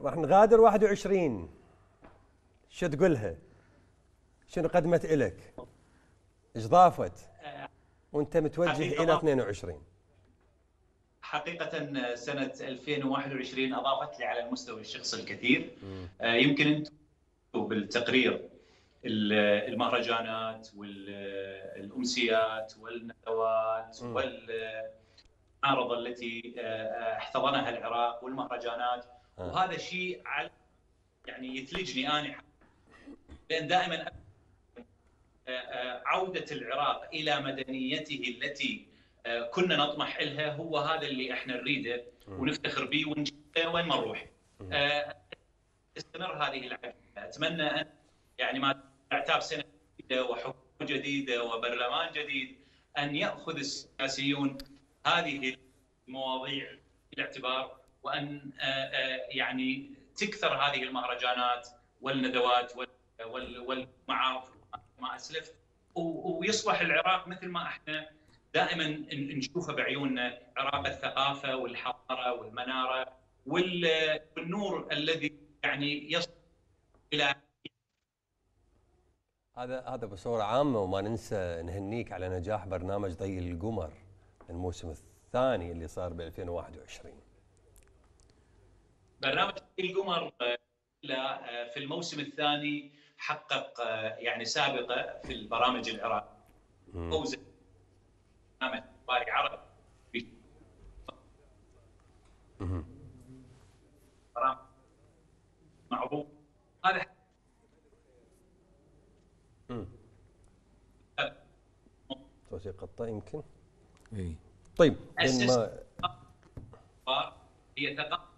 راح نغادر 21 شو تقولها؟ شنو قدمت إلك؟ إيش ضافت؟ وأنت متوجه إلى ما- 22 حقيقة سنة 2021 أضافت لي على المستوى الشخصي الكثير آه، يمكن أنتم بالتقرير ال- المهرجانات والأمسيات والندوات مم. والمعارضة التي آه، احتضنها العراق والمهرجانات آه. وهذا شيء على يعني يثلجني أنا. لأن دائما آه، آه، عودة العراق إلى مدنيته التي آه، كنا نطمح إلها هو هذا اللي إحنا نريده ونفتخر به ونجيبه وين ما نروح. آه، تستمر هذه العجلة، أتمنى ان يعني ما أعتاب سنة جديدة وحكومه جديدة وبرلمان جديد أن يأخذ السياسيون هذه المواضيع في الاعتبار وأن آه، آه، يعني تكثر هذه المهرجانات والندوات وال- وال- والمعارض ما أسلفت. ويصبح العراق مثل ما إحنا دائما نشوفه بعيوننا عراق الثقافة والحضارة والمنارة وال- والنور الذي يعني يصل إلى هذا هذا بصورة عامة وما ننسى نهنيك على نجاح برنامج ضي القمر الموسم الثاني اللي صار ب 2021 برنامج القمر آه، لا، في الموسم الثاني حقق آه، يعني سابقة في البرامج العراقية. فوز برنامج باري عرب في برامج معروف. هذا توثيق قطه يمكن؟ اي طيب ما هي ثقافة